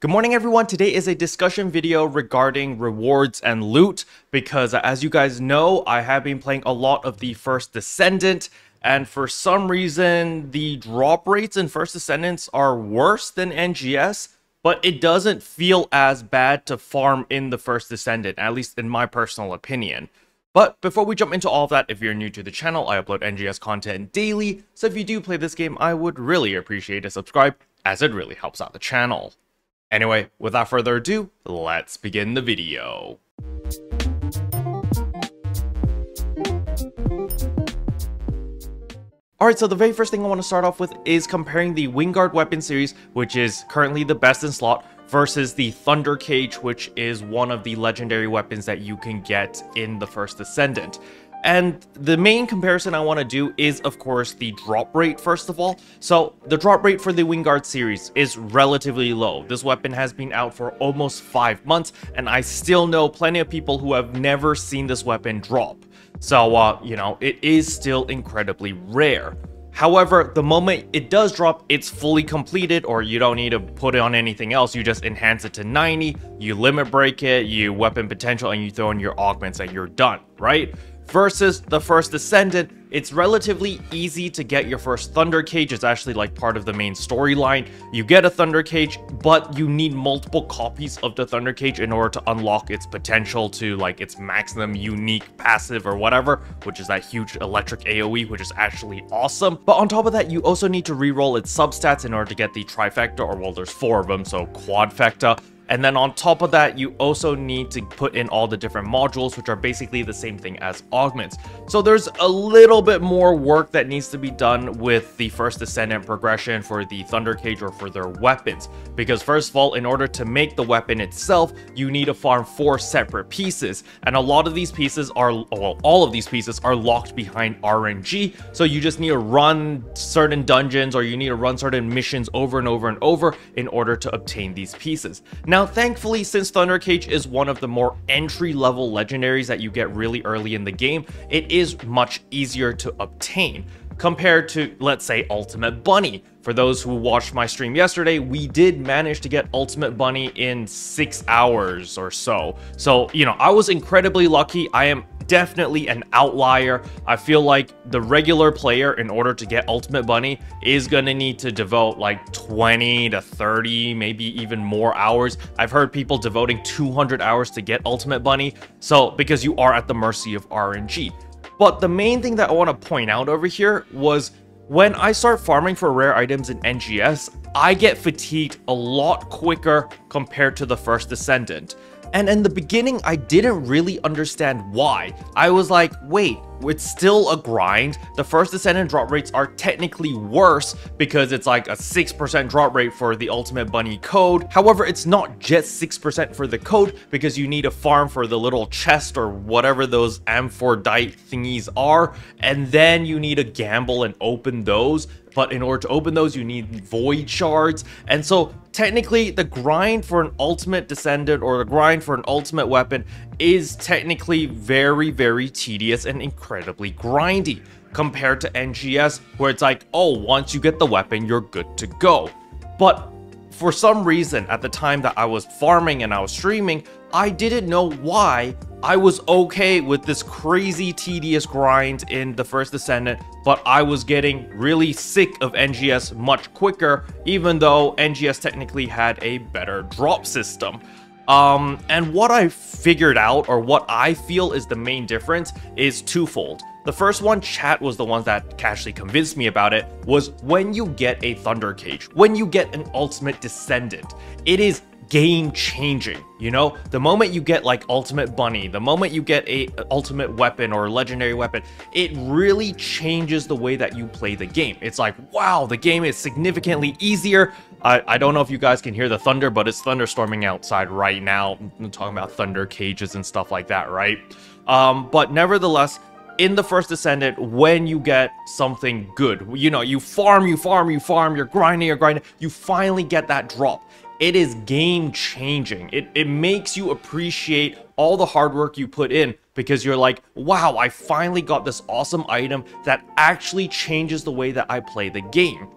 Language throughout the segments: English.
Good morning everyone, today is a discussion video regarding rewards and loot because as you guys know, I have been playing a lot of the First Descendant and for some reason the drop rates in First Descendants are worse than NGS, but it doesn't feel as bad to farm in the First Descendant, at least in my personal opinion. But before we jump into all of that, if you're new to the channel, I upload NGS content daily, so if you do play this game, I would really appreciate a subscribe, as it really helps out the channel. Anyway, without further ado, let's begin the video. Alright, so the very first thing I want to start off with is comparing the Wingard weapon series, which is currently the best in slot, versus the Thunder Cage, which is one of the legendary weapons that you can get in the First Descendant. And the main comparison I want to do is, of course, the drop rate, first of all. So, the drop rate for the Wingard series is relatively low. This weapon has been out for almost 5 months, and I still know plenty of people who have never seen this weapon drop. So, uh, you know, it is still incredibly rare. However, the moment it does drop, it's fully completed or you don't need to put it on anything else. You just enhance it to 90, you limit break it, you weapon potential, and you throw in your augments and you're done, right? Versus the first Descendant, it's relatively easy to get your first Thunder Cage. It's actually like part of the main storyline. You get a Thunder Cage, but you need multiple copies of the Thunder Cage in order to unlock its potential to like its maximum unique passive or whatever, which is that huge electric AoE, which is actually awesome. But on top of that, you also need to reroll its substats in order to get the trifecta, or well, there's four of them, so quadfecta. And then on top of that, you also need to put in all the different modules, which are basically the same thing as augments. So there's a little bit more work that needs to be done with the first Descendant progression for the Thunder Cage or for their weapons. Because first of all, in order to make the weapon itself, you need to farm four separate pieces. And a lot of these pieces are, well, all of these pieces are locked behind RNG. So you just need to run certain dungeons or you need to run certain missions over and over and over in order to obtain these pieces. Now, now, thankfully, since Thunder Cage is one of the more entry-level legendaries that you get really early in the game, it is much easier to obtain compared to, let's say, Ultimate Bunny. For those who watched my stream yesterday, we did manage to get Ultimate Bunny in six hours or so. So, you know, I was incredibly lucky. I am definitely an outlier. I feel like the regular player, in order to get Ultimate Bunny, is going to need to devote like 20 to 30, maybe even more hours. I've heard people devoting 200 hours to get Ultimate Bunny, so because you are at the mercy of RNG. But the main thing that I want to point out over here was when I start farming for rare items in NGS, I get fatigued a lot quicker compared to the first Descendant. And in the beginning, I didn't really understand why. I was like, wait, it's still a grind. The first Descendant drop rates are technically worse because it's like a 6% drop rate for the Ultimate Bunny code. However, it's not just 6% for the code because you need a farm for the little chest or whatever those amphorodite thingies are. And then you need to gamble and open those but in order to open those, you need void shards. And so technically the grind for an ultimate descendant or the grind for an ultimate weapon is technically very, very tedious and incredibly grindy compared to NGS where it's like, oh, once you get the weapon, you're good to go. But for some reason, at the time that I was farming and I was streaming, I didn't know why I was okay with this crazy tedious grind in the first Descendant, but I was getting really sick of NGS much quicker, even though NGS technically had a better drop system. Um, and what I figured out, or what I feel is the main difference, is twofold. The first one, chat was the one that actually convinced me about it, was when you get a Thunder Cage, when you get an Ultimate Descendant, it is game changing. You know, the moment you get like Ultimate Bunny, the moment you get a ultimate weapon or legendary weapon, it really changes the way that you play the game. It's like, wow, the game is significantly easier. I, I don't know if you guys can hear the thunder, but it's thunderstorming outside right now. I'm talking about thunder cages and stuff like that, right? Um, but nevertheless, in the first Descendant, when you get something good, you know, you farm, you farm, you farm, you're grinding, you're grinding, you finally get that drop it is game changing. It, it makes you appreciate all the hard work you put in because you're like, wow, I finally got this awesome item that actually changes the way that I play the game.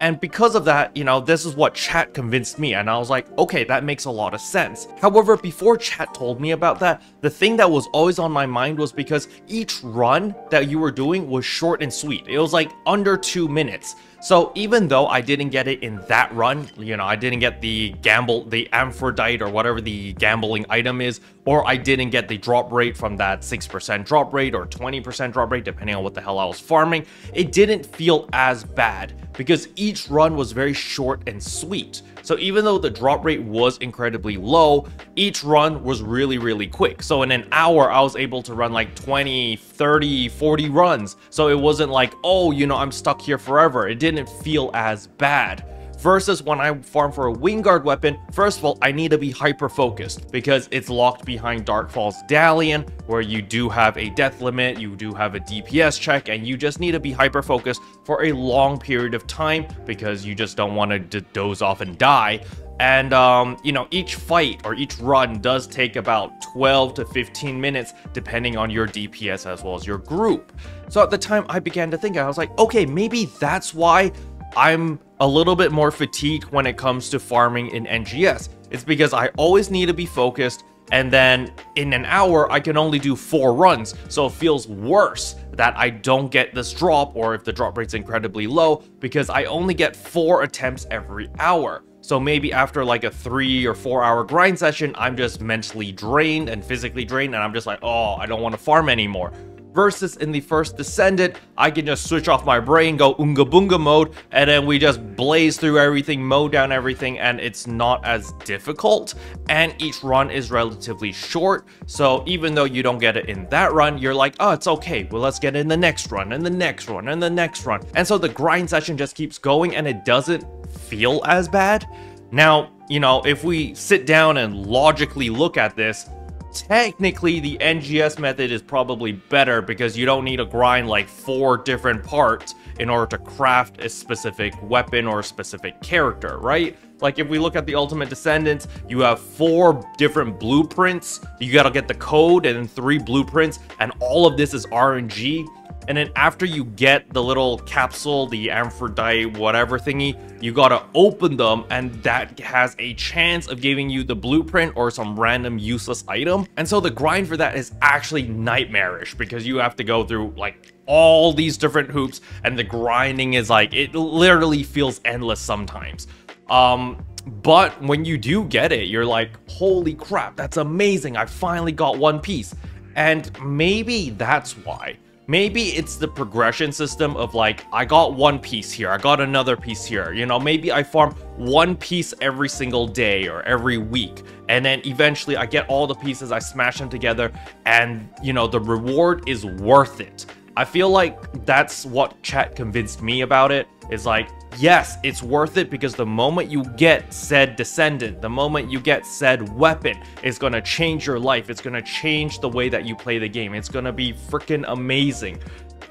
And because of that, you know, this is what chat convinced me. And I was like, okay, that makes a lot of sense. However, before chat told me about that, the thing that was always on my mind was because each run that you were doing was short and sweet. It was like under two minutes. So even though I didn't get it in that run, you know, I didn't get the gamble, the Amphitrite or whatever the gambling item is, or I didn't get the drop rate from that 6% drop rate or 20% drop rate, depending on what the hell I was farming, it didn't feel as bad because each run was very short and sweet. So even though the drop rate was incredibly low, each run was really, really quick. So in an hour, I was able to run like 20, 30, 40 runs. So it wasn't like, oh, you know, I'm stuck here forever. It didn't feel as bad versus when I farm for a Wingguard weapon, first of all, I need to be hyper-focused because it's locked behind Dark Falz Dallion, where you do have a death limit, you do have a DPS check, and you just need to be hyper-focused for a long period of time because you just don't want to doze off and die. And, um, you know, each fight or each run does take about 12 to 15 minutes, depending on your DPS as well as your group. So at the time I began to think, I was like, okay, maybe that's why I'm a little bit more fatigued when it comes to farming in NGS. It's because I always need to be focused and then in an hour I can only do four runs so it feels worse that I don't get this drop or if the drop rate's incredibly low because I only get four attempts every hour. So maybe after like a three or four hour grind session, I'm just mentally drained and physically drained and I'm just like, oh, I don't want to farm anymore. Versus in the first Descendant, I can just switch off my brain, go Unga Bunga mode, and then we just blaze through everything, mow down everything, and it's not as difficult, and each run is relatively short, so even though you don't get it in that run, you're like, oh, it's okay, well, let's get it in the next run, and the next run, and the next run, and so the grind session just keeps going, and it doesn't feel as bad. Now, you know, if we sit down and logically look at this, technically the NGS method is probably better because you don't need to grind like four different parts in order to craft a specific weapon or a specific character, right? Like if we look at the Ultimate Descendants, you have four different blueprints. You gotta get the code and then three blueprints, and all of this is RNG. And then after you get the little capsule, the Amphitrite, whatever thingy, you gotta open them and that has a chance of giving you the blueprint or some random useless item. And so the grind for that is actually nightmarish because you have to go through like all these different hoops and the grinding is like, it literally feels endless sometimes. Um, but when you do get it, you're like, holy crap, that's amazing. I finally got one piece. And maybe that's why. Maybe it's the progression system of like, I got one piece here, I got another piece here. You know, maybe I farm one piece every single day or every week. And then eventually I get all the pieces, I smash them together, and you know, the reward is worth it. I feel like that's what chat convinced me about it. Is like, yes, it's worth it because the moment you get said descendant, the moment you get said weapon, it's gonna change your life. It's gonna change the way that you play the game. It's gonna be freaking amazing.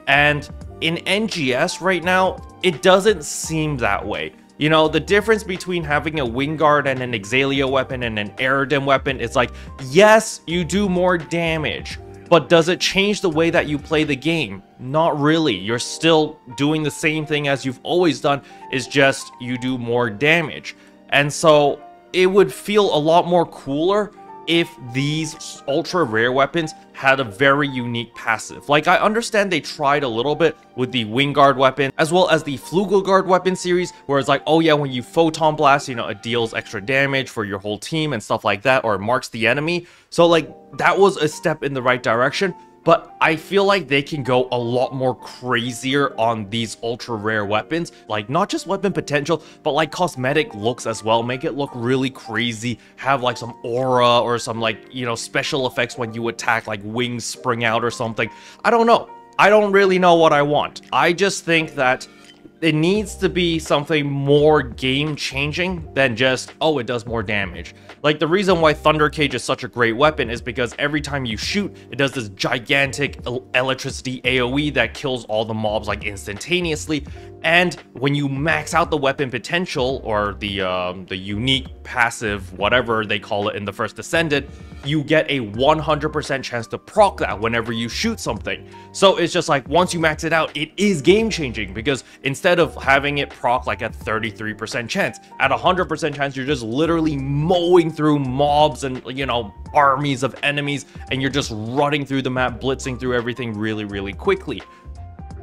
And in NGS right now, it doesn't seem that way. You know, the difference between having a Wingguard and an Exalia weapon and an Aerodem weapon is like, yes, you do more damage, but does it change the way that you play the game? Not really. You're still doing the same thing as you've always done, it's just you do more damage. And so it would feel a lot more cooler if these ultra rare weapons had a very unique passive. Like, I understand they tried a little bit with the Wingguard weapon, as well as the Flugelguard weapon series, where it's like, oh yeah, when you Photon Blast, you know, it deals extra damage for your whole team and stuff like that, or marks the enemy. So, like, that was a step in the right direction, but I feel like they can go a lot more crazier on these ultra rare weapons. Like, not just weapon potential, but like cosmetic looks as well. Make it look really crazy. Have like some aura or some like, you know, special effects when you attack, like wings spring out or something. I don't know. I don't really know what I want. I just think that it needs to be something more game changing than just, oh, it does more damage. Like the reason why Thunder Cage is such a great weapon is because every time you shoot, it does this gigantic electricity AoE that kills all the mobs like instantaneously. And when you max out the weapon potential or the um, the unique passive, whatever they call it in the first Descendant, you get a 100% chance to proc that whenever you shoot something. So it's just like once you max it out, it is game changing because instead of having it proc like a 33% chance, at 100% chance, you're just literally mowing through mobs and, you know, armies of enemies and you're just running through the map, blitzing through everything really, really quickly.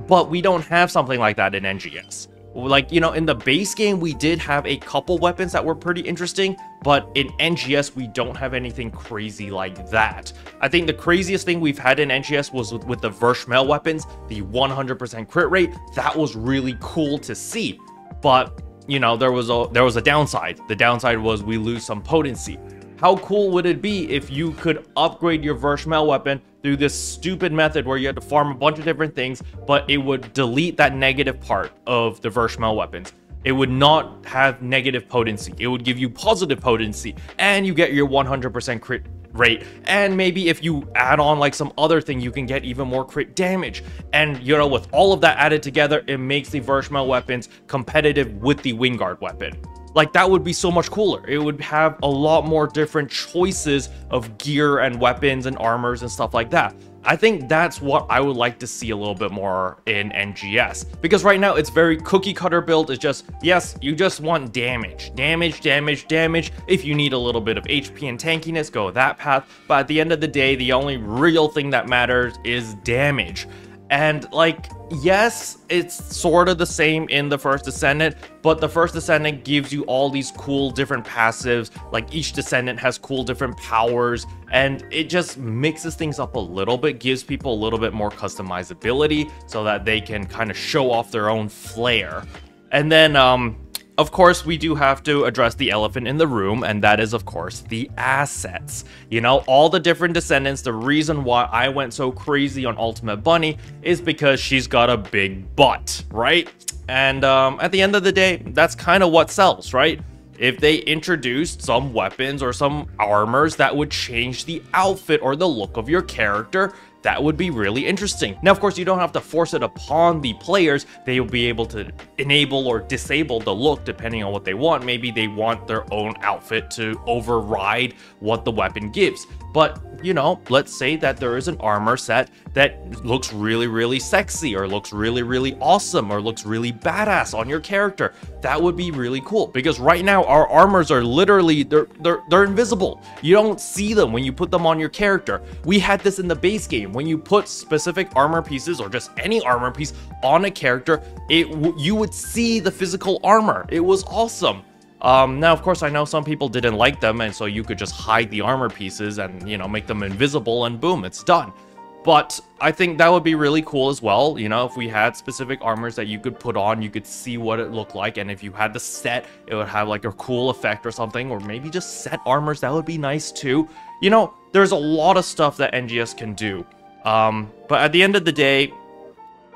But we don't have something like that in NGS. Like, you know, in the base game, we did have a couple weapons that were pretty interesting, but in NGS, we don't have anything crazy like that. I think the craziest thing we've had in NGS was with, with the Verschmel weapons, the 100% crit rate. That was really cool to see. But, you know, there was a there was a downside. The downside was we lose some potency. How cool would it be if you could upgrade your Verschmel weapon through this stupid method where you had to farm a bunch of different things, but it would delete that negative part of the Verschmel weapons. It would not have negative potency. It would give you positive potency, and you get your 100% crit rate. And maybe if you add on like some other thing, you can get even more crit damage. And you know, with all of that added together, it makes the Verschmel weapons competitive with the Wingard weapon. Like that would be so much cooler. It would have a lot more different choices of gear and weapons and armors and stuff like that. I think that's what I would like to see a little bit more in NGS. Because right now it's very cookie cutter build. It's just, yes, you just want damage. Damage, damage, damage. If you need a little bit of HP and tankiness, go that path. But at the end of the day, the only real thing that matters is damage. And like, yes, it's sort of the same in the first Descendant, but the first Descendant gives you all these cool different passives. Like each Descendant has cool different powers, and it just mixes things up a little bit, gives people a little bit more customizability so that they can kind of show off their own flair. And then, um, of course, we do have to address the elephant in the room, and that is, of course, the assets. You know, all the different descendants, the reason why I went so crazy on Ultimate Bunny is because she's got a big butt, right? And um, at the end of the day, that's kind of what sells, right? If they introduced some weapons or some armors that would change the outfit or the look of your character, that would be really interesting. Now, of course, you don't have to force it upon the players. They will be able to enable or disable the look depending on what they want. Maybe they want their own outfit to override what the weapon gives. But, you know, let's say that there is an armor set that looks really, really sexy or looks really, really awesome or looks really badass on your character. That would be really cool because right now our armors are literally, they're, they're, they're invisible. You don't see them when you put them on your character. We had this in the base game. When you put specific armor pieces or just any armor piece on a character, it you would see the physical armor. It was awesome. Um, now, of course, I know some people didn't like them, and so you could just hide the armor pieces and, you know, make them invisible, and boom, it's done. But I think that would be really cool as well, you know, if we had specific armors that you could put on, you could see what it looked like, and if you had the set, it would have like a cool effect or something, or maybe just set armors, that would be nice too. You know, there's a lot of stuff that NGS can do. Um, but at the end of the day,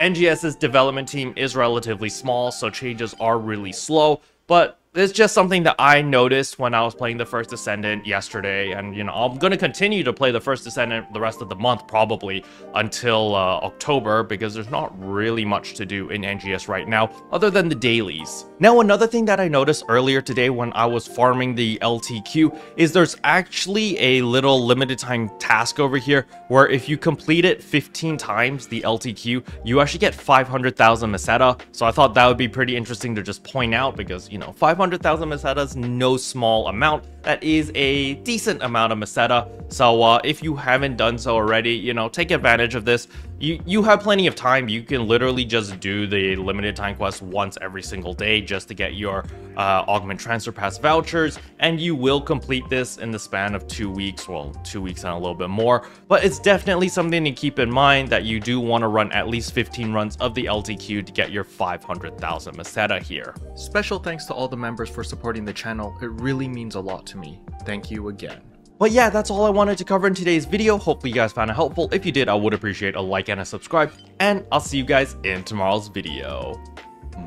NGS's development team is relatively small, so changes are really slow, but it's just something that I noticed when I was playing the First Descendant yesterday, and you know, I'm gonna continue to play the First Descendant the rest of the month probably until uh, October because there's not really much to do in NGS right now other than the dailies. Now, another thing that I noticed earlier today when I was farming the LTQ is there's actually a little limited time task over here where if you complete it 15 times the LTQ, you actually get 500,000 Meseta. So I thought that would be pretty interesting to just point out because you know 500 500,000 Mesetas, no small amount. That is a decent amount of Meseta. So uh, if you haven't done so already, you know, take advantage of this. You, you have plenty of time. You can literally just do the limited time quest once every single day just to get your uh, Augment Transfer Pass vouchers. And you will complete this in the span of two weeks. Well, two weeks and a little bit more. But it's definitely something to keep in mind that you do want to run at least 15 runs of the LTQ to get your 500,000 Meseta here. Special thanks to all the members members for supporting the channel. It really means a lot to me. Thank you again. But yeah, that's all I wanted to cover in today's video. Hopefully you guys found it helpful. If you did, I would appreciate a like and a subscribe. And I'll see you guys in tomorrow's video.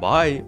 Bye.